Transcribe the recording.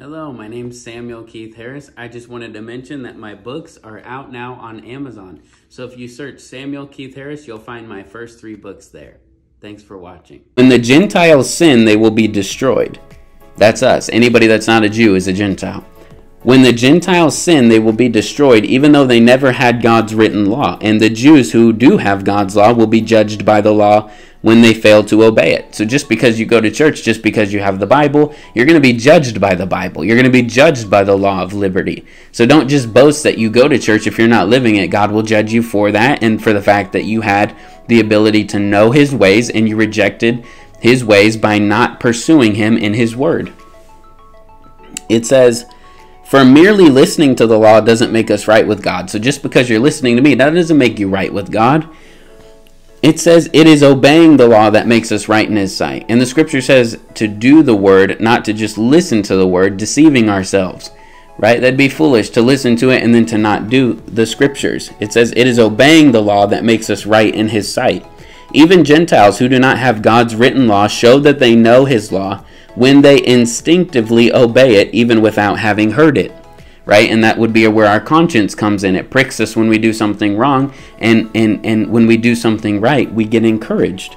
Hello, my name's Samuel Keith Harris. I just wanted to mention that my books are out now on Amazon. So if you search Samuel Keith Harris, you'll find my first three books there. Thanks for watching. When the Gentiles sin, they will be destroyed. That's us. Anybody that's not a Jew is a Gentile. When the Gentiles sin, they will be destroyed, even though they never had God's written law. And the Jews who do have God's law will be judged by the law when they fail to obey it. So just because you go to church, just because you have the Bible, you're going to be judged by the Bible. You're going to be judged by the law of liberty. So don't just boast that you go to church if you're not living it. God will judge you for that and for the fact that you had the ability to know his ways and you rejected his ways by not pursuing him in his word. It says, for merely listening to the law doesn't make us right with God. So just because you're listening to me, that doesn't make you right with God. It says it is obeying the law that makes us right in His sight. And the scripture says to do the word, not to just listen to the word, deceiving ourselves. Right? That'd be foolish to listen to it and then to not do the scriptures. It says it is obeying the law that makes us right in His sight. Even Gentiles who do not have God's written law show that they know His law when they instinctively obey it even without having heard it right? And that would be where our conscience comes in. It pricks us when we do something wrong. And and and when we do something right we get encouraged